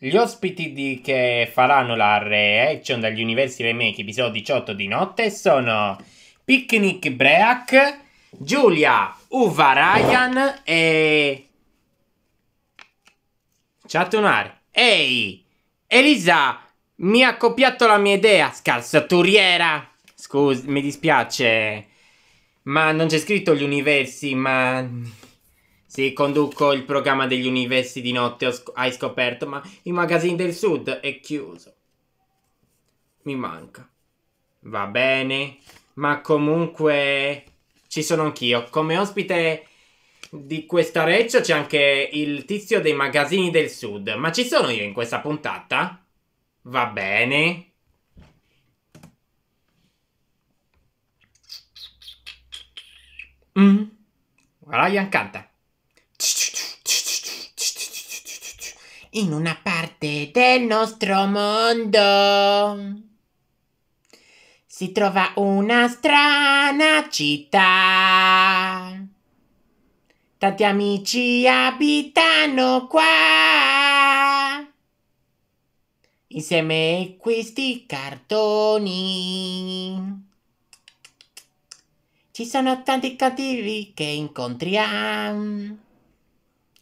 Gli ospiti di, che faranno la reaction dagli universi remake episodio 18 di notte sono Picnic Break, Giulia Uva Ryan e... Chattunar. Ehi! Elisa! Mi ha copiato la mia idea, scarsaturiera! Scusi, mi dispiace. Ma non c'è scritto gli universi, ma... Sì, conduco il programma degli universi di notte, hai scoperto, ma il magazine del sud è chiuso. Mi manca. Va bene, ma comunque ci sono anch'io. Come ospite di questa reccia c'è anche il tizio dei magazzini del sud. Ma ci sono io in questa puntata? Va bene. Mm. Ryan canta. In una parte del nostro mondo si trova una strana città. Tanti amici abitano qua. Insieme a questi cartoni. Ci sono tanti cattivi che incontriamo.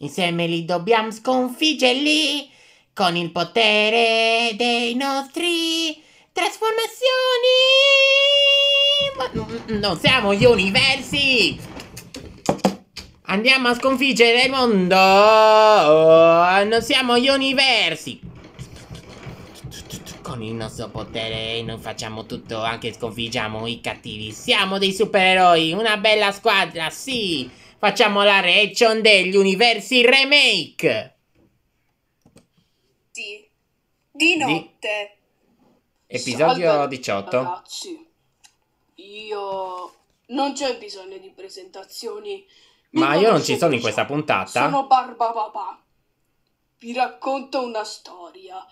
Insieme li dobbiamo sconfiggerli con il potere dei nostri trasformazioni. Ma non siamo gli universi. Andiamo a sconfiggere il mondo. Non siamo gli universi. Con il nostro potere noi facciamo tutto, anche sconfiggiamo i cattivi. Siamo dei supereroi, una bella squadra, sì. Facciamo la reaction degli universi remake. Sì. Di notte. Di... Episodio Salve, 18. Ragazzi, io non c'è bisogno di presentazioni. Mi Ma io non ci sono in questa puntata. Sono Barba Papà. Vi racconto una storia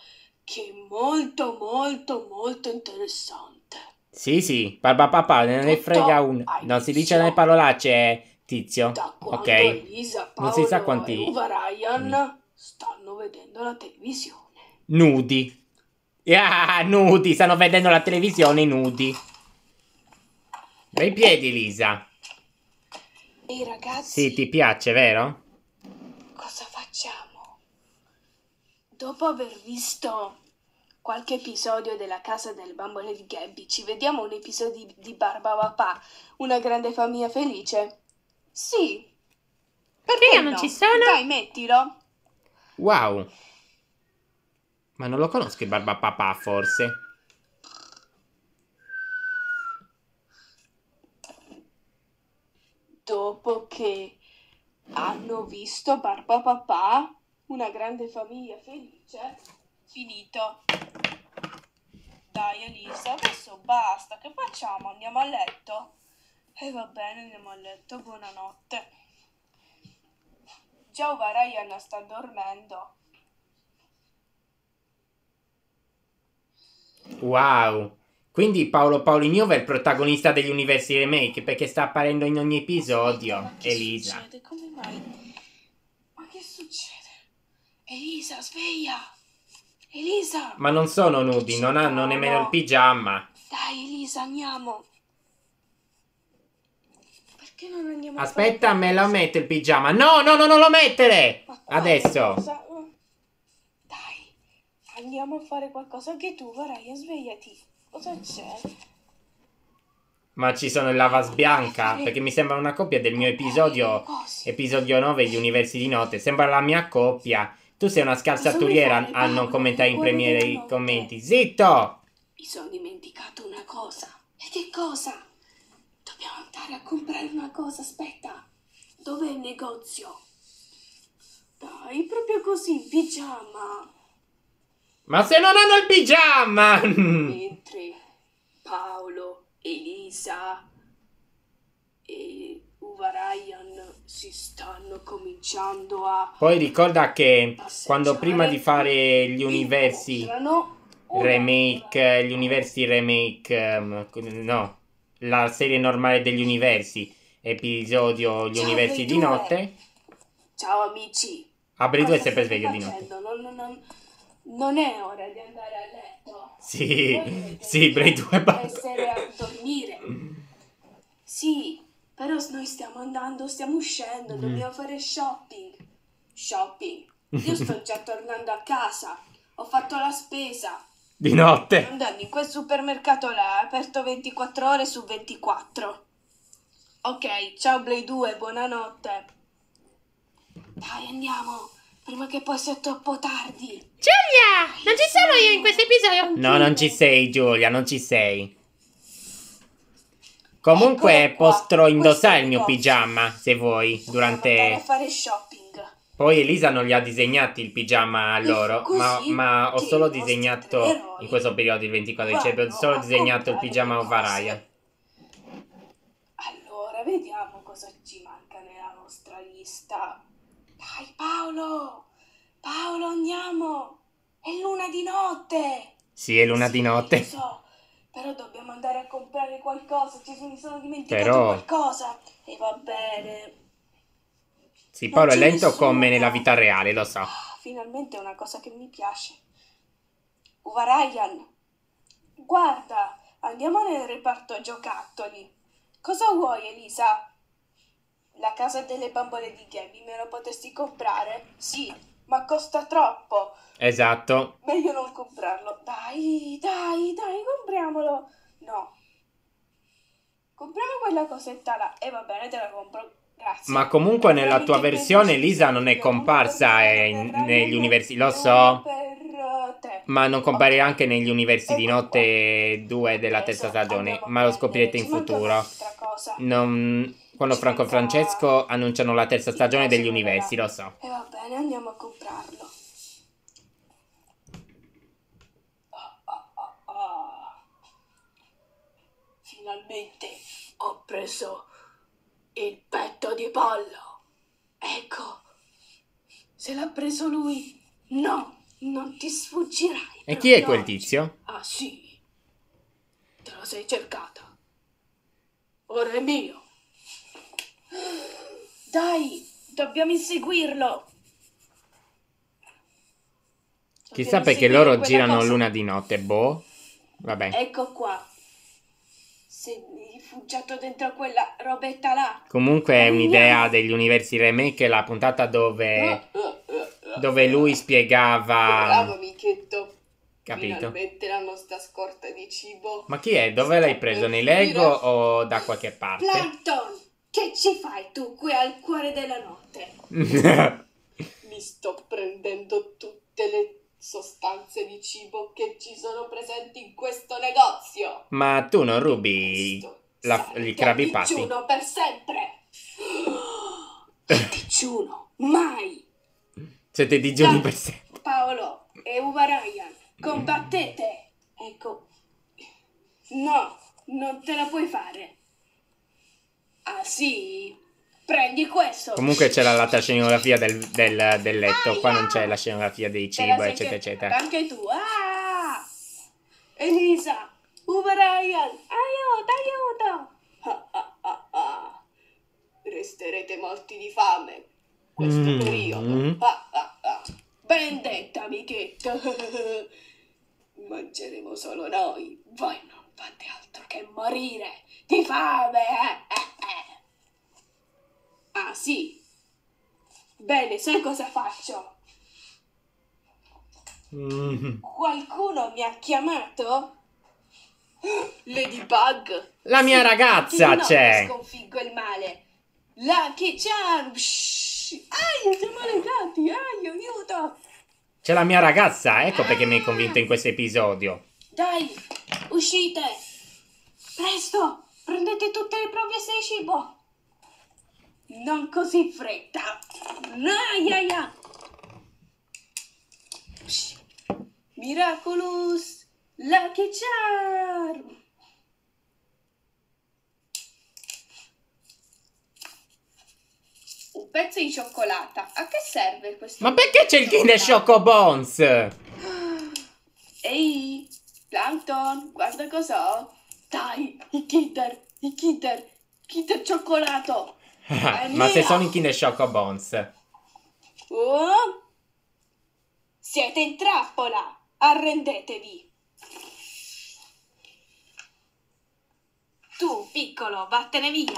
che è molto molto molto interessante. Sì, sì, barba papà, non ne Tutto frega una. Non si dice nelle parolacce, tizio. Da Ok. Elisa, Non si sa Paolo quanti- e Uva Ryan Mm. stanno vedendo la televisione. Nudi. Ah, nudi, stanno vedendo la televisione nudi. Bei piedi, Lisa. Ehi ragazzi, Sì, ti piace, vero? cosa facciamo? Dopo aver visto qualche episodio della casa del bambole di Gabby, ci vediamo un episodio di, di Barba Papà, una grande famiglia felice? Sì. Perché Sì, non no? ci sono. Dai, mettilo. Wow. Ma non lo conosco il barba papà, forse. Dopo che hanno visto Barba Papà, una grande famiglia felice, finito. Dai Elisa, adesso basta, che facciamo? Andiamo a letto? E va bene, andiamo a letto, buonanotte. Giova Ryan sta dormendo. Wow. Quindi Paolo Paulinova è il protagonista degli universi remake perché sta apparendo in ogni episodio. Ma che Elisa. succede? Come mai? Ma che succede? Elisa, sveglia! Elisa! Ma non sono nudi, non hanno No, nemmeno no. il pigiama. Dai Elisa, andiamo! Perché non andiamo Aspetta, me lo metto il pigiama. No, no, no, non lo mettere! Adesso. cosa? Dai, andiamo a fare qualcosa anche tu, Ryan, svegliati. Cosa c'è? Ma ci sono il Lavas Bianca, perché mi sembra una coppia del mio episodio, episodio 9 di Universi di Notte. Sembra la mia coppia. Tu sei una scarsaturiera vuoi a non commentare in premiere i commenti. Zitto! Mi sono dimenticato una cosa. E che cosa? Dobbiamo andare a comprare una cosa, aspetta. Dov'è il negozio? Dai, proprio così, in pigiama. Ma se non hanno il pigiama! Mentre Paolo, Elisa e Uva Ryan si stanno cominciando a Poi ricorda che quando prima di fare gli universi remake, gli universi remake, ehm, no, la serie normale degli universi, episodio gli Ciao, universi di notte, Ciao amici. Abri due è sempre sveglio di notte. Non, non, non- Non è ora di andare a letto. Sì, sì, Bray 2 essere a dormire. Sì, però noi stiamo andando, stiamo uscendo, Mm. dobbiamo fare shopping. Shopping. Io sto già tornando a casa. Ho fatto la spesa. Di notte. Andando in quel supermercato là, è aperto 24 ore su 24. Ok, ciao Blade 2, buonanotte. Dai, andiamo, prima che poi sia troppo tardi. Giulia, non ci sono io in questo episodio. No, non ci sei, Giulia, non ci sei. Comunque potrò indossare il mio pigiama se vuoi Dobbiamo andare a durante. fare shopping. Poi Elisa non li ha disegnati il pigiama a loro, ma, ma ho solo disegnato in questo periodo il 24 dicembre, ho solo a disegnato il pigiama le Ovaraia. Allora, vediamo cosa ci manca nella nostra lista. Dai, Paolo! Paolo, andiamo! È luna di notte! Sì, è luna di Sì, notte. lo so, però dobbiamo andare a comprare qualcosa. Ci sono dimenticato Però- qualcosa. E va bene. Sì, Paolo è lento nessuno. come nella vita reale, lo so. Ah, Finalmente è una cosa che mi piace. Uva Ryan, guarda, andiamo nel reparto giocattoli. Cosa vuoi, Elisa? La casa delle bambole di Gabby me lo potresti comprare? Sì, ma costa troppo. Esatto. Meglio non comprarlo. Dai, dai, dai, compriamolo. No. Compriamo quella cosetta là. E va bene, te la compro. Grazie. Ma comunque nella tua versione Lisa non è comparsa eh, negli universi, lo so, eh, ma non comparirà anche negli universi di notte 2 della terza stagione, ma lo scoprirete in futuro. Non- Quando Franco e Francesco annunciano la terza stagione degli universi, lo so. E va bene, andiamo a comprarlo. Ah, ah, ah. Finalmente ho preso il petto di pollo. Ecco, se l'ha preso lui, no, non ti sfuggirai. E chi è quel oggi. tizio? Ah sì, te lo sei cercata. Ora è mio. Dai, dobbiamo inseguirlo. Chissà perché loro girano cosa. luna di notte, boh. Vabbè. Ecco qua. Sei rifugiato dentro quella robetta là. Comunque è un'idea degli universi remake, la puntata dove, Eh, eh, eh, dove lui Bravo, spiegava... amichetto. Capito? Finalmente la nostra scorta di cibo. Ma chi è? Dove l'hai preso? Nei Lego o da qualche parte? Plankton, che ci fai tu qui al cuore della notte? Mi sto prendendo tutte le sostanze di cibo che ci sono presenti in questo negozio. Ma tu non rubi la- il Krabby Patty? digiuno per sempre. Digiuno, mai. Siete digiuni per sempre. Paolo e Uva Ryan, combattete. Ecco. No, non te la puoi fare. Ah sì? Prendi questo. Comunque c'era la scenografia del, del- del letto, qua non c'è la scenografia dei cibo, eccetera, eccetera. Anche tu. Ah! Elisa, Ryan, aiuto, aiuto. Ah, ah, ah, ah. Resterete morti di fame questo Mm. periodo. Ah, ah, ah. Ben detta, amichetto. Mangeremo solo noi. Voi non fate altro che morire di fame. eh, eh. Ah, sì. Bene, sai cosa faccio? Mm. Qualcuno mi ha chiamato? Ladybug. La mia Sì, ragazza c'è. Sconfiggo il male. Lucky Charm. Shh. Aia, siamo legati. Aia, aiuto. C'è la mia ragazza, ecco perché mi hai convinto in questo episodio. Dai, uscite. Presto, prendete tutte le provviste di cibo. Non così fretta. Aia, aia. Shh. Miraculous Lucky Charm. Un pezzo di cioccolata. A che serve questo? Ma perché c'è il Kinder? Choco Bones? Ehi, Plankton, guarda cosa ho. Dai, i Kinder, i Kinder, Kinder cioccolato. Ma se sono i Kinder Choco Bones. Oh. Siete in trappola! Arrendetevi! Tu, piccolo, vattene via!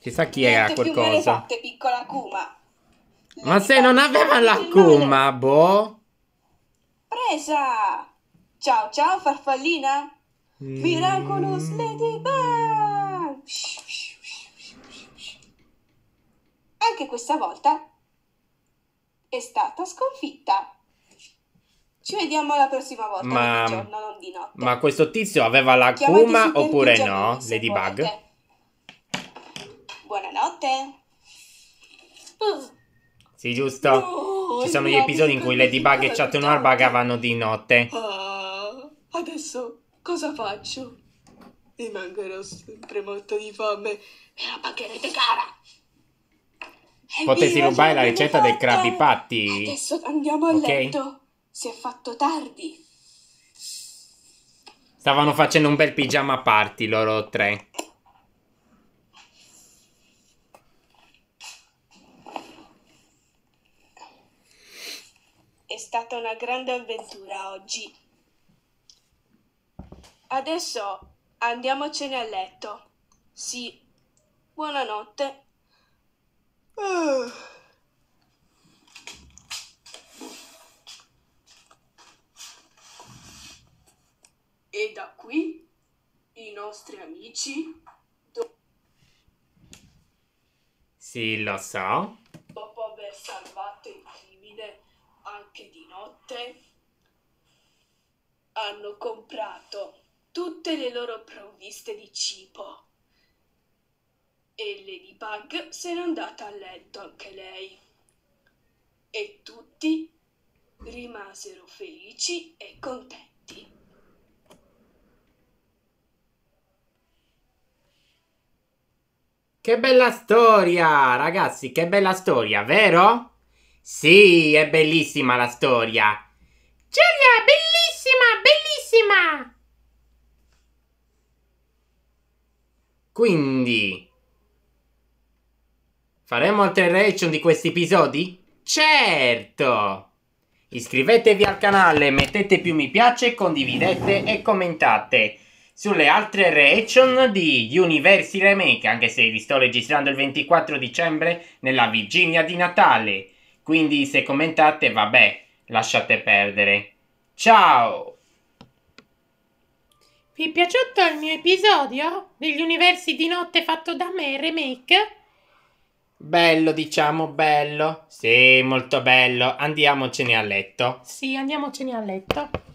Chissà chi era quel coso. fatte, piccola Kuma! Ma se non aveva la Kuma, boh. Presa! Ciao ciao farfallina! Mm. Miraculous Ladybug! Anche questa volta è stata sconfitta. Ci vediamo la prossima volta Ma- di giorno, non di notte. Ma questo tizio aveva la Kuma oppure no? Ladybug? volete. Buonanotte. Uh, Sì, giusto. no, Ci sono gli episodi in cui Ladybug e diventato Chat Noir tardi. vanno di notte. Ah, adesso cosa faccio? Rimangerò sempre morto di fame e la pagherete cara. Potessi Evviva, rubare la ricetta fatta! Krabby Patty. Adesso andiamo a Ok. letto. Si è fatto tardi. Stavano facendo un bel pigiama party loro tre. È stata una grande avventura oggi. Adesso andiamocene a letto. Sì. Buonanotte. Ah. E da qui i nostri amici, Sì, lo so. dopo aver salvato il crimine anche di notte, hanno comprato tutte le loro provviste di cibo. E Ladybug se n'è andata a letto anche lei. E tutti rimasero felici e contenti. Che bella storia, ragazzi, che bella storia, vero? Sì, è bellissima la storia. Giulia, bellissima, bellissima! Quindi, faremo altre reaction di questi episodi? Certo! Iscrivetevi al canale, mettete più mi piace, condividete e commentate sulle altre reaction di University Remake, anche se vi sto registrando il 24 dicembre nella vigilia di Natale. Quindi se commentate, vabbè, lasciate perdere. Ciao! Vi è piaciuto il mio episodio degli universi di notte fatto da me, remake? Bello, diciamo, bello. Sì, molto bello. Andiamocene a letto. Sì, andiamocene a letto.